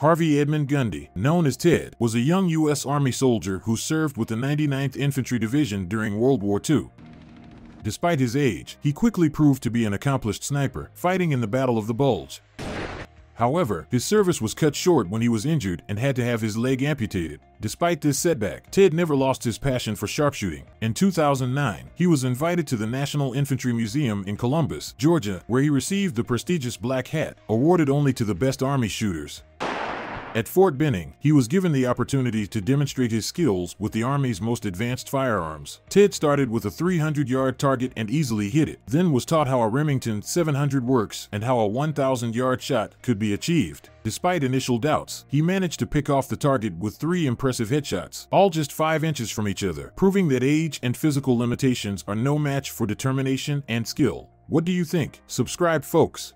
Harvey Edmund Gundy, known as Ted, was a young U.S. Army soldier who served with the 99th Infantry Division during World War II. Despite his age, he quickly proved to be an accomplished sniper, fighting in the Battle of the Bulge. However, his service was cut short when he was injured and had to have his leg amputated. Despite this setback, Ted never lost his passion for sharpshooting. In 2009, he was invited to the National Infantry Museum in Columbus, Georgia, where he received the prestigious Black Hat, awarded only to the best Army shooters. At Fort Benning, he was given the opportunity to demonstrate his skills with the Army's most advanced firearms. Ted started with a 300 yard target and easily hit it, then was taught how a Remington 700 works and how a 1,000 yard shot could be achieved. Despite initial doubts, he managed to pick off the target with three impressive headshots, all just 5 inches from each other, proving that age and physical limitations are no match for determination and skill. What do you think? Subscribe, folks.